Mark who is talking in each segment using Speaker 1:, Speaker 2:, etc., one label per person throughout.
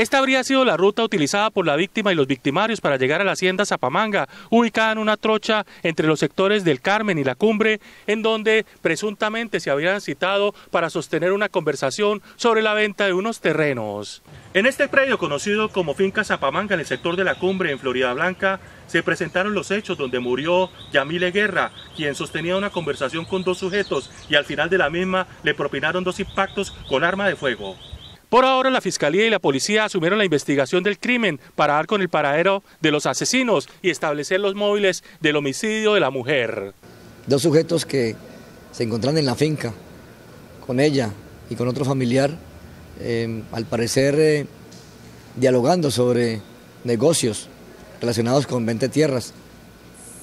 Speaker 1: Esta habría sido la ruta utilizada por la víctima y los victimarios para llegar a la hacienda Zapamanga, ubicada en una trocha entre los sectores del Carmen y la Cumbre, en donde presuntamente se habían citado para sostener una conversación sobre la venta de unos terrenos. En este predio conocido como Finca Zapamanga en el sector de la Cumbre en Florida Blanca, se presentaron los hechos donde murió Yamile Guerra, quien sostenía una conversación con dos sujetos y al final de la misma le propinaron dos impactos con arma de fuego. Por ahora la Fiscalía y la Policía asumieron la investigación del crimen para dar con el paradero de los asesinos y establecer los móviles del homicidio de la mujer.
Speaker 2: Dos sujetos que se encontraron en la finca con ella y con otro familiar, eh, al parecer eh, dialogando sobre negocios relacionados con 20 tierras.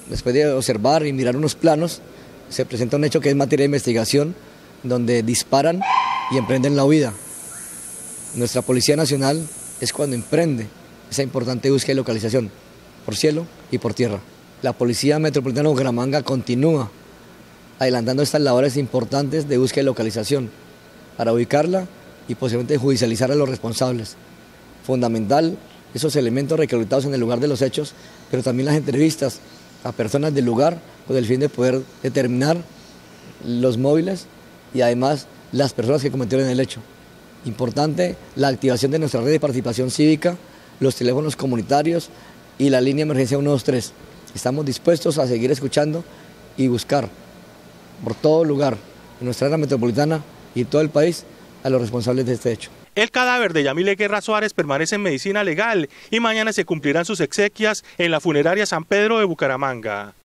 Speaker 2: Después de observar y mirar unos planos, se presenta un hecho que es materia de investigación, donde disparan y emprenden la huida. Nuestra Policía Nacional es cuando emprende esa importante búsqueda y localización, por cielo y por tierra. La Policía Metropolitana de Bucaramanga continúa adelantando estas labores importantes de búsqueda y localización para ubicarla y posiblemente judicializar a los responsables. Fundamental esos elementos reclutados en el lugar de los hechos, pero también las entrevistas a personas del lugar con el fin de poder determinar los móviles y además las personas que cometieron el hecho. Importante la activación de nuestra red de participación cívica, los teléfonos comunitarios y la línea emergencia 123. Estamos dispuestos a seguir escuchando y buscar por todo lugar, en nuestra área metropolitana y todo el país, a los responsables de este hecho.
Speaker 1: El cadáver de Yamile Guerra Suárez permanece en medicina legal y mañana se cumplirán sus exequias en la funeraria San Pedro de Bucaramanga.